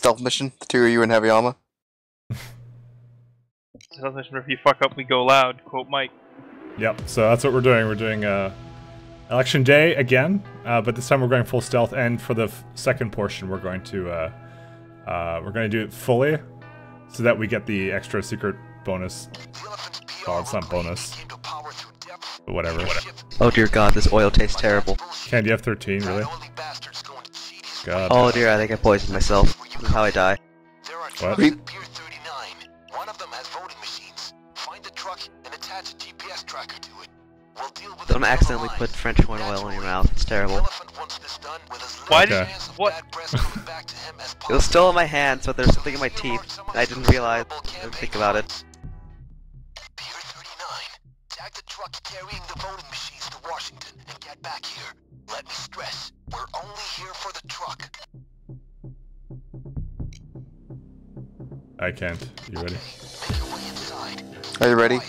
stealth mission. The two of you in heavy armor. Stealth mission, if you fuck up, we go loud. Quote Mike. Yep. So that's what we're doing. We're doing uh, election day again, uh, but this time we're going full stealth. And for the f- second portion, we're going to uh, uh, we're going to do it fully, so that we get the extra secret bonus. Well, it's not bonus, but whatever. Oh dear god, this oil tastes terrible. Ken, do you have 13, really? God. Oh dear, I think I poisoned myself. This is how I die. What? Creep. Pier 39. One of them has voting machines. Find the truck and attach a GPS tracker to it. We'll deal with Don't accidentally put. French corn oil in your mouth. It's terrible. elephant wants this done with as little Why did- chance what- bad press coming back to him as It was still in my possible. hand, so there's something in my teeth. I didn't realize. I didn't think about it. Pier 39. Tag the truck carrying the voting machines to Washington and get back here. Let me stress, we're only here for the truck. I can't. You ready? Make your way inside. Are you ready?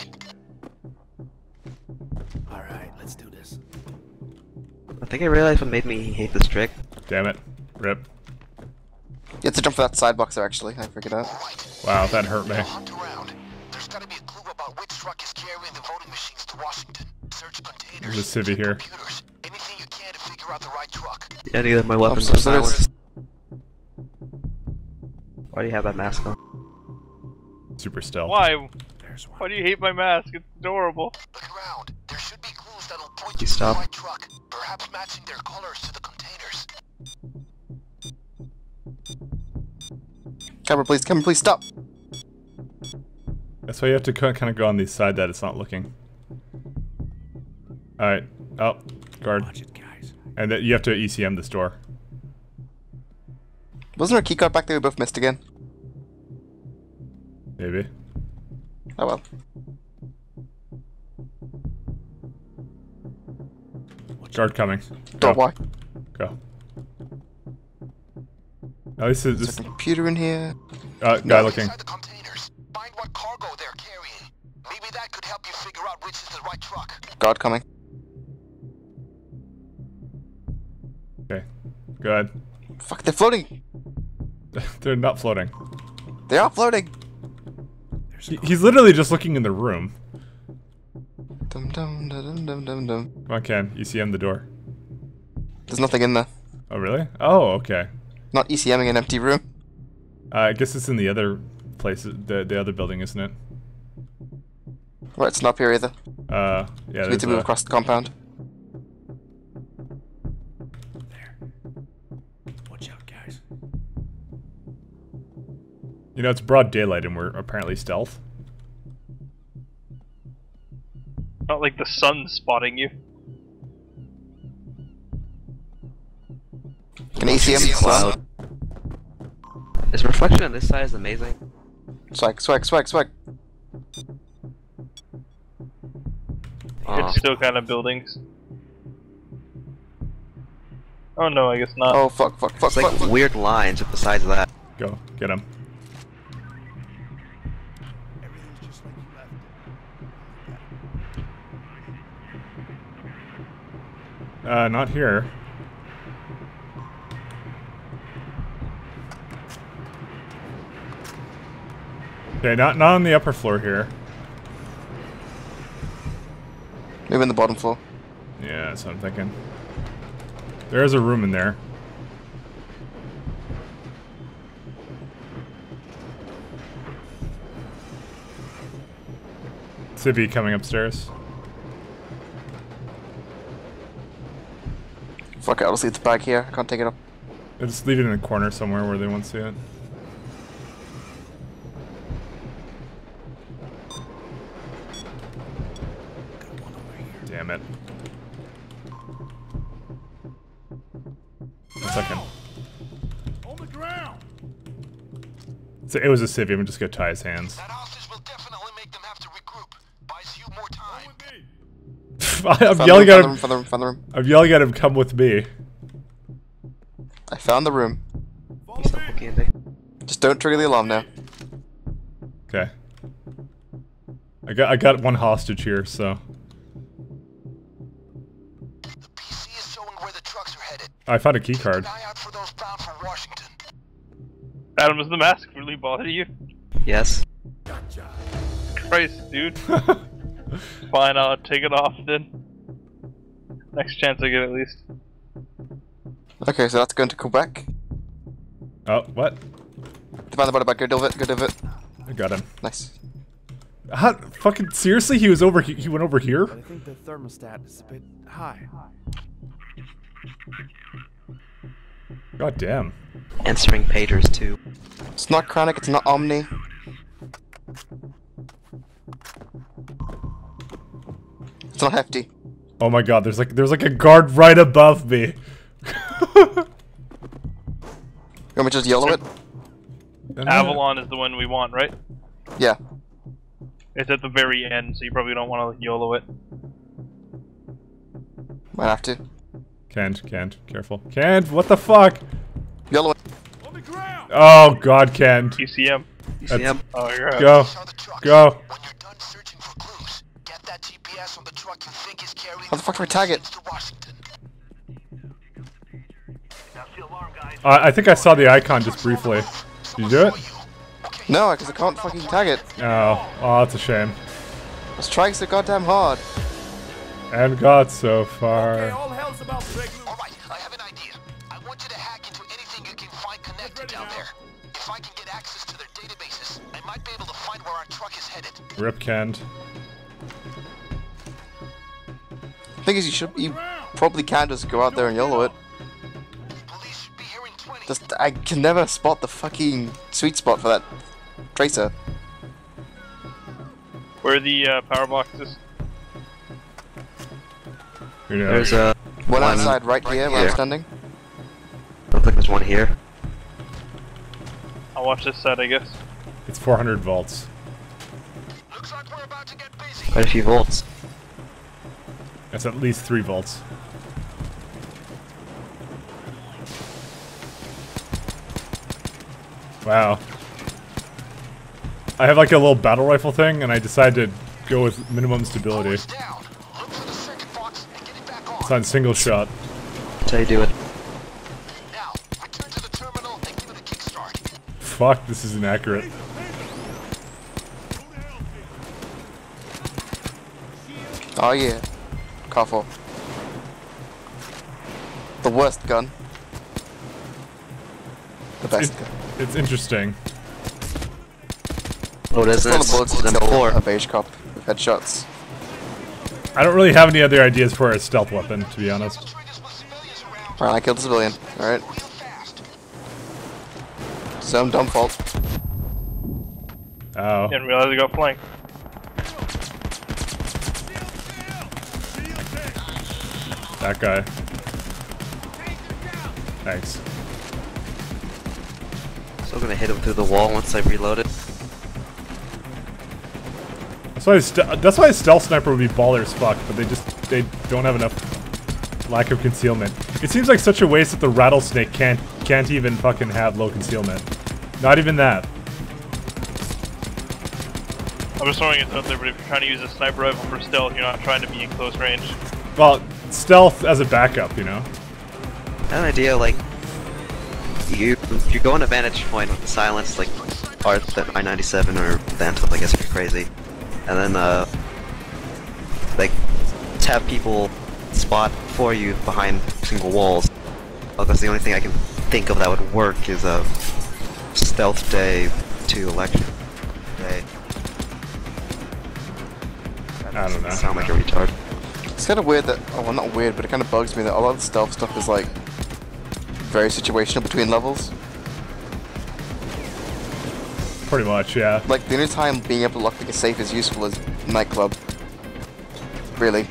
Alright, let's do this. I think I realized what made me hate this Stryk. Damn it. Rip. You have to jump for that side box there, actually. I figured out. Wow, that hurt me. Hunt around. There's gotta be a clue about which truck is carrying the voting machines to Washington. Search containers. There's a civvy here. Computers. Anything you can to figure out the right truck. Yeah, neither of my weapons Oh, are so silenced. Why do you have that mask on? Super stealth. Why? Why do you hate my mask? It's adorable. Look around. There should be clues that'll point You you to the stop. right truck. Perhaps matching their colors to the containers. Camera, please. Camera, please stop. That's why you have to kind of go on the side that it's not looking. Alright. Oh, guard. And that you have to ECM this door. Wasn't there a keycard back there we both missed again? Maybe. Oh well. Guard coming. Door Go. why? Go. Oh, this is There's this a computer in here. uh, guy looking. Inside the containers. Find what cargo they're carrying. Maybe that could help you figure out which is the right truck. Guard coming. Okay. Good. Fuck, they're floating. They're not floating. They are floating. He- he's literally just looking in the room. Dum dum dum dum dum dum. Come on, Ken. ECM the door. There's nothing in there. Oh, really? Oh, okay. Not ECMing an empty room. Uh, I guess it's in the other place, the the other building, isn't it? Right, it's not up here either. Uh, yeah. We need to move a- across the compound. You know, it's broad daylight and we're apparently stealth. Not like the sun's spotting you. Can ECM the Cloud. This reflection on this side is amazing. Swag, swag, swag, swag. Aw. It's still kind of buildings. Oh no, I guess not. Oh fuck, fuck, fuck, It's like fuck. fuck. weird lines at the sides of that. Go, get him. Uh, not here. Okay, not not on the upper floor here. Maybe in the bottom floor. Yeah, that's what I'm thinking. There is a room in there. Civvy coming upstairs. Fuck it, I'll just leave the bag here. I can't take it up. I'll just leave it in a corner somewhere where they won't see it. Damn it. One second. On the ground! So it was a civvy. I'm just gonna tie his hands. I'm Found yelling the at him. found the room, found the room, I'm yelling at him. Come with me. I found the room. Follow Stop me! looking at me. Just don't trigger the alarm now. Okay. I got I got one hostage here, so The PC is showing where the trucks are headed. I found a key card. an eye out for those bound for Washington. Adam, does the mask really bother you? Yes. Christ, dude. Fine, I'll take it off then. Next chance I get at least. Okay, so that's going to Quebec. Oh, what? Demand about about go do it, go do it. I got him. Nice. How, fucking seriously? He was over. He, he went over here. I think the thermostat is a bit high. God damn. Answering pagers too. It's not chronic, it's not omni. It's not hefty. Oh my god. There's like there's like a guard right above me. You want me to just yellow it? Avalon is the one we want, right? Yeah. It's at the very end, so you probably don't want to YOLO it. Might have to. Can't, can't. Careful. Can't. What the fuck? Yellow it. On the ground! Oh god, Can't. TCM. Yep. Oh, you're out. Go. Saw the truck. Go. That GPS on the truck you think is carrying How the fuck do we tag it? to I I think I saw the icon just briefly. Did you do it? No, because I can't fucking tag it. Oh, oh, that's a shame. I was trying so goddamn hard. And got so Okay, far. all hell's about to break loose. Alright, I have an idea. I want you to hack into anything you can find connected down there. If I can get access to their databases, I might be able to find where our truck is headed. Rip Ken. Thing is, you should, you probably can just go out there and yellow it. Police should be here in 20. Just, I can never spot the fucking sweet spot for that tracer. Where are the uh, power boxes? Who knows? There's a. One One outside right here where I'm here. standing. Looks like there's one here. I'll watch this side, I guess. It's 400 volts. Looks like we're about to get busy. Quite a few volts. That's at least 3 volts. Wow. I have like a little battle rifle thing, and I decided to go with minimum stability. Power's down. Look for the circuit box and get it back on. It's on single shot. That's how you do it. Now, return to the terminal and give it. Fuck, this is inaccurate. Oh yeah. Careful. The worst gun. The best It- gun. it's interesting. Oh, it is. Full of It's bullets it's to on the floor. a beige cop with headshots. I don't really have any other ideas for a stealth weapon, to be honest. Triggers with civilians around. Alright, I killed a civilian. Alright. Real fast. Some dumb fault. Oh. Didn't realize I got flanked. That guy. Thanks. Still gonna hit him through the wall once I reload it. That's why, that's why a stealth sniper would be baller as fuck, but they just they don't have enough lack of concealment. It seems like such a waste that the rattlesnake can't can't even fucking have low concealment. Not even that. I'm just throwing it out there, but if you're trying to use a sniper rifle for stealth, you're not trying to be in close range. Well, stealth as a backup, you know. I had an idea like you you go on a vantage point with the silence like or the I-97 or the I guess if you're crazy, and then uh like have people spot for you behind single walls. Because the only thing I can think of that would work is a stealth day to election day. I don't know. Sound like a retard. It's kind of weird that, oh well not weird, but it kind of bugs me that a lot of the stealth stuff is like very situational between levels. Pretty much, yeah. Like the only time being able to lock pick a safe is useful is nightclub. Really.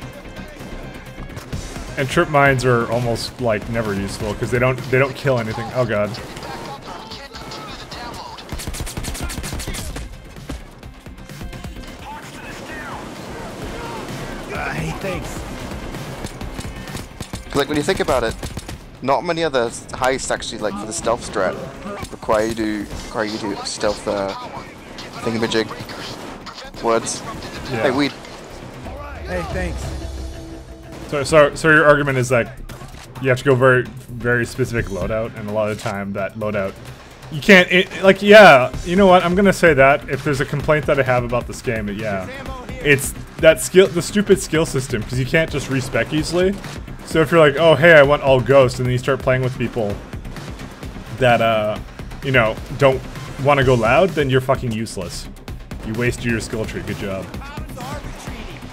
And trip mines are almost like never useful because they don't they don't kill anything. Oh god. Like when you think about it, not many other heists actually like for the stealth strat require you to require you to stealth uh thingamajig words. Yeah. Hey weed. Hey, thanks. So, so, so your argument is that you have to go very, very specific loadout, and a lot of the time that loadout You can't, it, like, yeah, you know what, I'm gonna say that, if there's a complaint that I have about this game, it, yeah, it's that skill, the stupid skill system, because you can't just respec easily, so if you're like, oh, hey, I want all ghosts, and then you start playing with people that, uh, you know, don't want to go loud, then you're fucking useless. You wasted your skill tree, good job.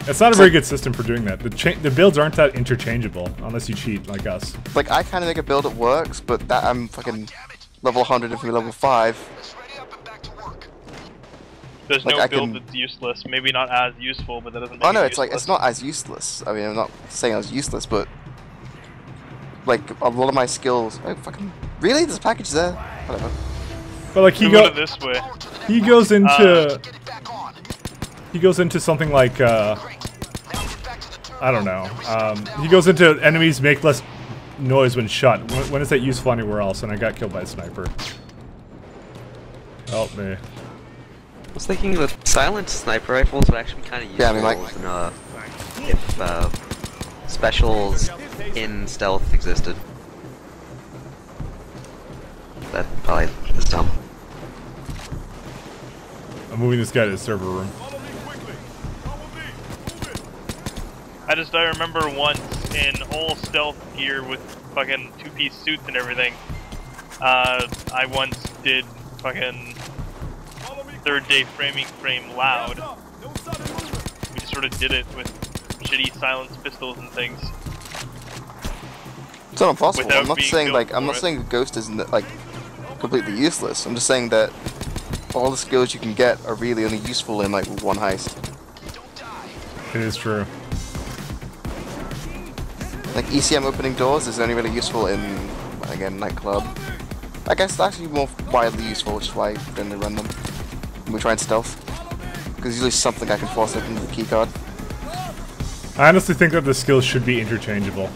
It's not a very good system for doing that. The, the builds aren't that interchangeable, unless you cheat, like us. Like I kind of make a build that works, but that I'm fucking level 100 if you're level 5. There's Like, no I build can- that's useless. Maybe not as useful, but that doesn't make Oh no, it it's like it's not as useless. I mean, I'm not saying I was useless, but like a lot of my skills. Oh fucking really? There's a package there. Whatever. But like he Put go, it this way. he goes into Uh, Get it back on. he goes into something like uh, Great. Now get back to the turret. I don't know. Um, he goes into enemies make less noise when shot. When, when is that useful anywhere else? And I got killed by a sniper. Help me. I was thinking that silent sniper rifles would actually be kind of useful Yeah, I mean, like- in, uh, if uh, specials in stealth existed. That probably is dumb. I'm moving this guy to the server room. Follow me quickly. Come with me. Move it. I just I remember once in all stealth gear with fucking two piece suits and everything. Uh, I once did fucking Follow me. Third day framing frame loud. Hands up. No sudden movement. We just sort of did it with shitty silence pistols and things. It's not impossible. Without I'm not saying like I'm not it. saying Ghost isn't like completely useless. I'm just saying that all the skills you can get are really only useful in like one heist. It is true. Like ECM opening doors is only really useful in again nightclub. I guess it's actually more widely useful, which is why I generally run them. When we try and stealth. Because usually something I can force open with the keycard. I honestly think that the skills should be interchangeable.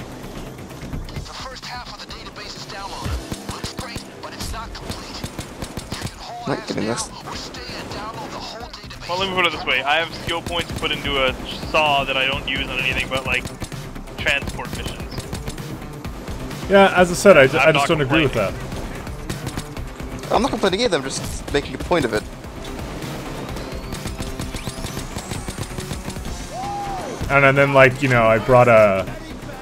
The first half of the database is downloaded. Looks great, but it's not complete. You can hold Not as getting this. or stay and download the whole database. Well, let me put it this way: I have skill points put into a saw that I don't use on anything but like transport missions. Yeah, as I said, I, I'm just don't agree with that. I'm not complaining either, I'm just making a point of it. And, and then, like, you know, I brought a.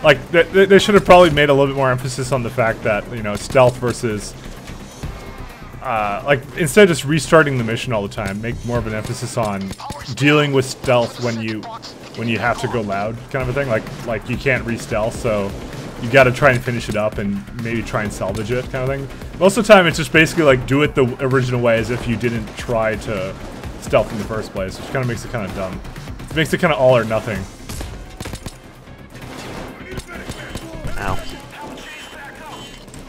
Like, th- th- they should have probably made a little bit more emphasis on the fact that, you know, stealth versus. Uh, like, instead of just restarting the mission all the time, make more of an emphasis on dealing with stealth when you when you have to go loud, kind of a thing. Like, like you can't re-stealth, so you got to try and finish it up and maybe try and salvage it, kind of thing. Most of the time, it's just basically like do it the original way, as if you didn't try to stealth in the first place, which kind of makes it kind of dumb. It makes it kind of all or nothing. Ow.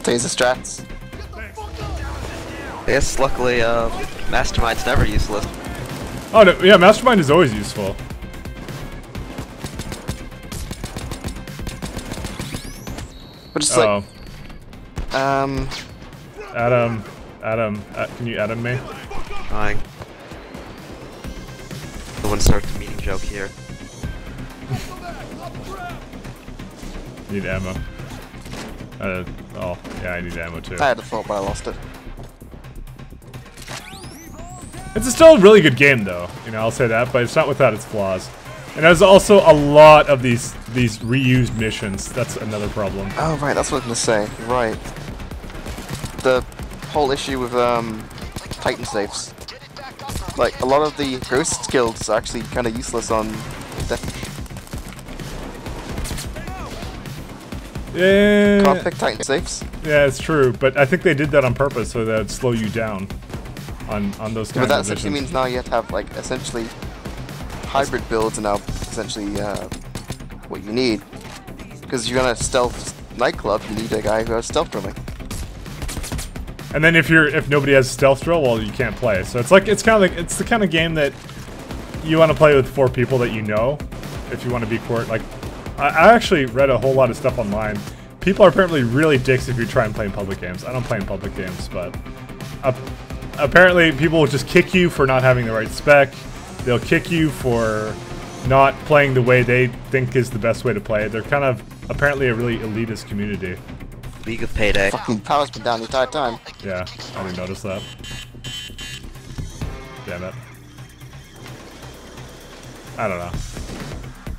Taser strats. Yes, luckily, uh, Mastermind's never useless. Oh no, yeah, Mastermind is always useful. But it's Oh, like, um, Adam, Adam, uh, can you Adam me? Fine. I want to start the meeting joke here. Need ammo. Uh, oh, yeah, I need ammo too. I had a thought, but I lost it. It's still a really good game, though. You know, I'll say that, but it's not without its flaws. And there's also a lot of these these reused missions. That's another problem. Oh, right, that's what I was gonna say. Right. The whole issue with, um, Titan safes. Like, a lot of the ghost skills are actually kind of useless on Death. Yeah, Can't pick Titan safes. yeah, it's true. But I think they did that on purpose so that it'd slow you down on on those But that essentially means now you have to have, like, essentially hybrid builds are now essentially, uh, what you need. Because you're gonna stealth nightclub, you need a guy who has stealth drilling. And then if you're if nobody has stealth drill, well, you can't play. So it's like it's kind of like it's the kind of game that you want to play with four people that you know. If you want to be court, like I, I actually read a whole lot of stuff online. People are apparently really dicks if you try and play in public games. I don't play in public games, but ap- apparently people will just kick you for not having the right spec. They'll kick you for not playing the way they think is the best way to play. They're kind of apparently a really elitist community. League of Payday. Fucking power's been down the entire time. Yeah, I didn't notice that. Damn it. I don't know.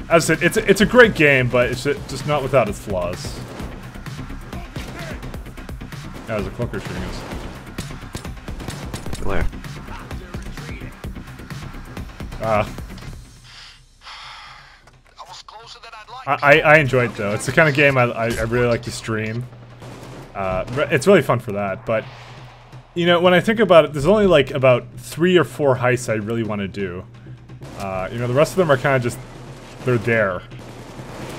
As I said, it's a, it's a great game, but it's just not without its flaws. That was a clunker shooting us. Where? Uh, I was I'd. I, I I enjoy it though. It's the kind of game I, I, I really like to stream. Uh, it's really fun for that, but you know, when I think about it, there's only like about three or four heists I really want to do. Uh, you know, the rest of them are kind of just they're there.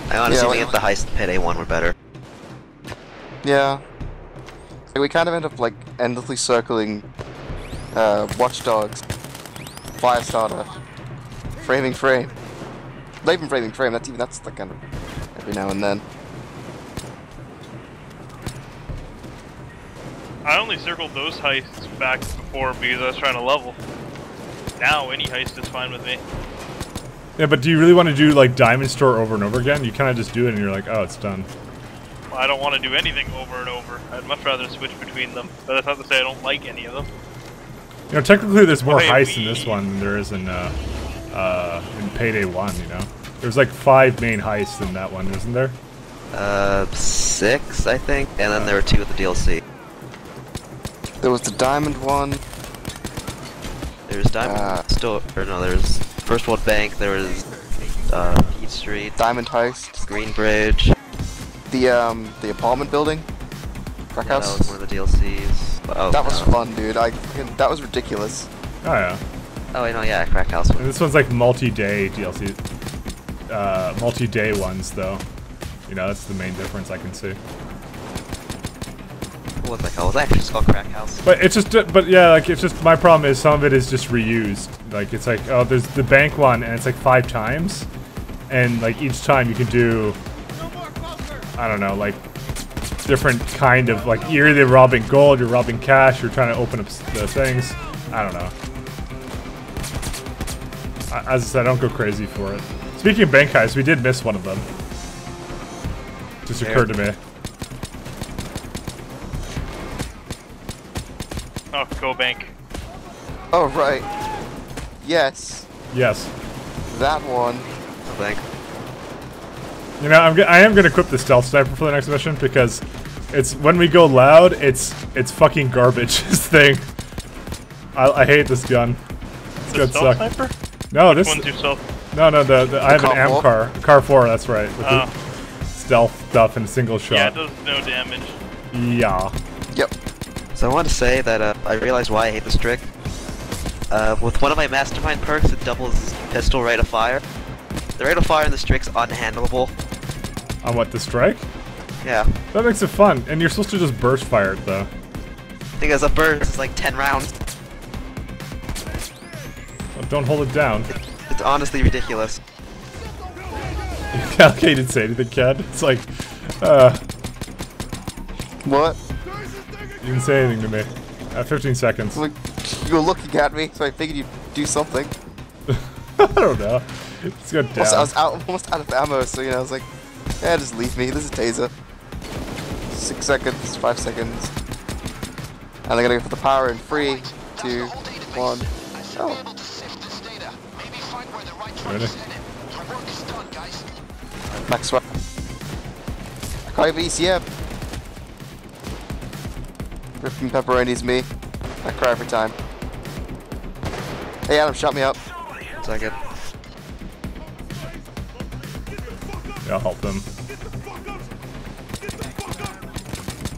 I honestly Yeah, think if the heist Payday one were better. Yeah. Like, we kind of end up like endlessly circling uh, Watch Dogs, Firestarter, Framing Frame. Not even Framing Frame, that's even that's the kind of every now and then. I only circled those heists back before because I was trying to level. Now any heist is fine with me. Yeah, but do you really want to do like Diamond Store over and over again? You kind of just do it and you're like, oh, it's done. I don't want to do anything over and over. I'd much rather switch between them. But that's not to say I don't like any of them. You know, technically, there's more Hey, heists in this one than there is in uh, uh, in Payday One. You know, there's like five main heists in that one, isn't there? Uh, six, I think, and then there were two with the DLC. There was the Diamond one. There was Diamond Uh, Store, or no, there's First World Bank, there was uh, Heat Street, Diamond Heist, Green Bridge, the um the apartment building, crack that house. was one of the DLCs. Oh, that was fun, dude. I that was ridiculous. Oh yeah. Oh, wait, no, yeah, Crack House. And this one's like multi-day DLC, uh, multi-day ones though. You know, that's the main difference I can see. What that called? Was just called Crack House. But it's just, but yeah, like it's just my problem is some of it is just reused. Like it's like, oh, there's the bank one, and it's like five times, and like each time you can do, I don't know, like different kind of like you're either robbing gold, you're robbing cash, you're trying to open up the things. I don't know. As I said, I don't go crazy for it. Speaking of bank heists, we did miss one of them. Just occurred to me. Oh, go bank. Oh right. Yes, Yes. that one. I think. You know, I'm, go- I am gonna equip the stealth sniper for the next mission because it's when we go loud, it's it's fucking garbage. This thing. I, I hate this gun. This The gun stealth sucks. sniper? No, this One's yourself. no no the, the I have an car AM four? car car four. That's right. With Oh. the ah. stealth stuff and single shot. Yeah, it does no damage. Yeah. Yep. So I want to say that uh, I realized why I hate this Stryk. Uh, with one of my mastermind perks, it doubles pistol rate of fire. The rate of fire in this Stryk's unhandleable. On what the strike? Yeah. That makes it fun, and you're supposed to just burst fire it though. I think Because a burst is like 10 rounds. Well, don't hold it down. It's honestly ridiculous. okay, you didn't say anything, Ken. It's like, uh, What? You didn't say anything to me. Uh, 15 seconds. Like you were looking at me, so I figured you'd do something. I don't know. It's got down. Also, I was out, almost out of ammo, so you know, I was like, yeah, just leave me. This is taser. Six seconds, five seconds. And I'm gonna go for the power in three, two, one. Oh, able to sift this data. Maybe find where the right truck Ready? is headed. Your work is done, guys. max swap. I can't even ECM. Ripping pepperoni's me. I cry every time. Hey Adam, shut me up. Second. Yeah, I'll help them.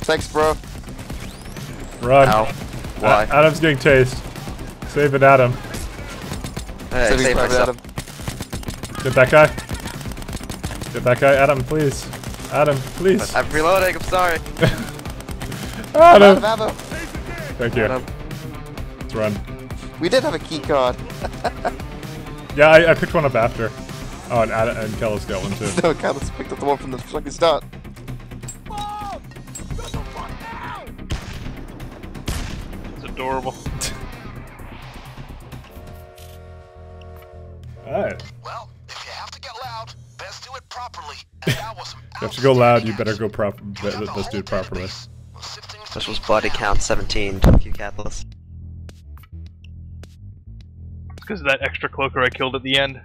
Thanks, bro. Run. Ow. Why? A- Adam's getting tased. Save it, Adam. Hey, Saving save Private myself. Adam. Get that guy. Get that guy, Adam, please. Adam, please. I'm reloading, I'm sorry. Out of ammo. Thank you. Adam. Let's run. We did have a key card. Yeah, I, I picked one up after. Oh, and Adam and Kellis got one too. no, Callus picked up the one from the fucking start. It's adorable. Alright. Well, if you have to get loud, best do it properly. And that was some have to go loud. You better go prop. Let's do it properly. Special's body count 17, Tokyo Catalyst. It's Because of that extra cloaker I killed at the end.